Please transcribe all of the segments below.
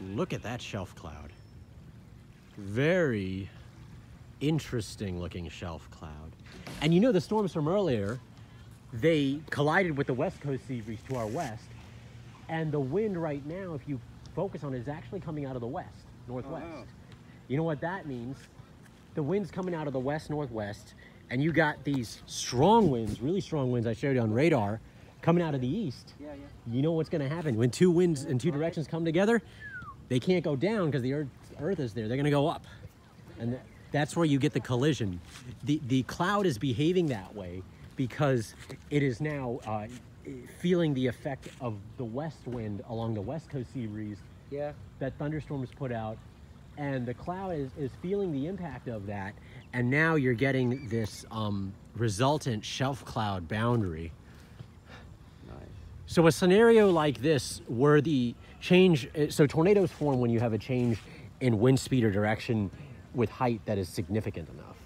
Look at that shelf cloud. Very interesting looking shelf cloud. And you know the storms from earlier, they collided with the west coast sea breeze to our west. And the wind right now, if you focus on it, is actually coming out of the west, northwest. wow. You know what that means? The wind's coming out of the west northwest, and you got these strong winds, really strong winds I showed you on radar, coming out of the east. Yeah, yeah. You know what's going to happen when two winds in two directions come together? They can't go down because the earth, earth is there. They're going to go up, and th- that's where you get the collision. The the cloud is behaving that way because it is now uh, feeling the effect of the west wind along the west coast sea breeze Yeah. that thunderstorms put out and the cloud is, is feeling the impact of that and now you're getting this um, resultant shelf cloud boundary. So a scenario like this where the change uh, so tornadoes form when you have a change in wind speed or direction with height that is significant enough.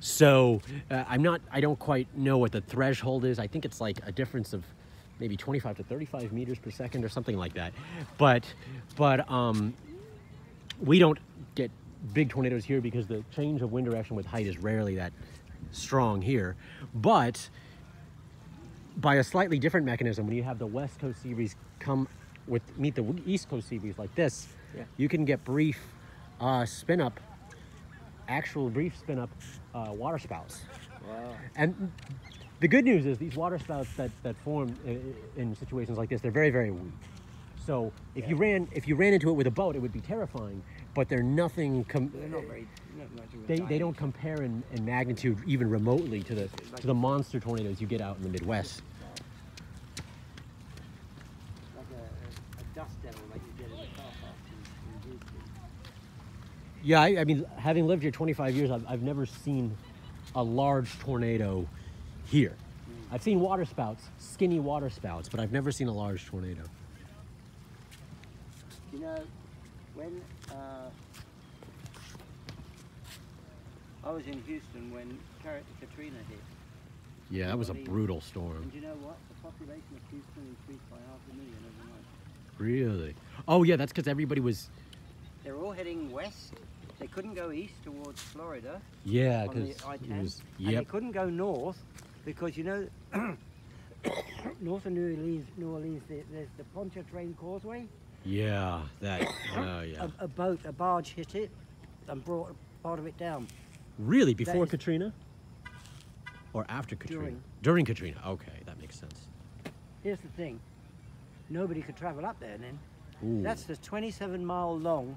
So uh, i'm not i don't quite know what the threshold is. I think it's like a difference of maybe 25 to 35 meters per second or something like that. But but um we don't get big tornadoes here because the change of wind direction with height is rarely that strong here. But by a slightly different mechanism when you have the west coast sea breeze come with meet the east coast sea breeze like this Yeah. you can get brief uh, spin up actual brief spin up uh, water spouts Wow. and the good news is these water spouts that, that form in situations like this, they're very, very weak. So if you ran if you ran into it with a boat, it would be terrifying. But they're nothing. Com- They're not very. Not much of a they, they don't compare in, in magnitude even remotely to the to the monster tornadoes you get out in the Midwest. Like a, a, a dust devil like you get in the car park in, in Yeah, I, I mean, having lived here 25 years, I've, I've never seen a large tornado here. Mm. I've seen water spouts, skinny water spouts, but I've never seen a large tornado. You know, when uh, I was in Houston when Katrina hit, Yeah, that was a brutal storm. and you know what? The population of Houston increased by half a million overnight. Really? Oh, yeah, that's because everybody was. They're all heading west. They couldn't go east towards Florida Yeah, because I-10, it was. and they couldn't go north because you know, north of New Orleans, New Orleans, there's the Pontchartrain Causeway. Yeah, that. Oh, yeah. A, a boat, a barge hit it and brought part of it down. Really? Before Katrina? Or after Katrina? During. During Katrina. Okay, that makes sense. Here's the thing: nobody could travel up there then. Ooh. That's the 27 mile long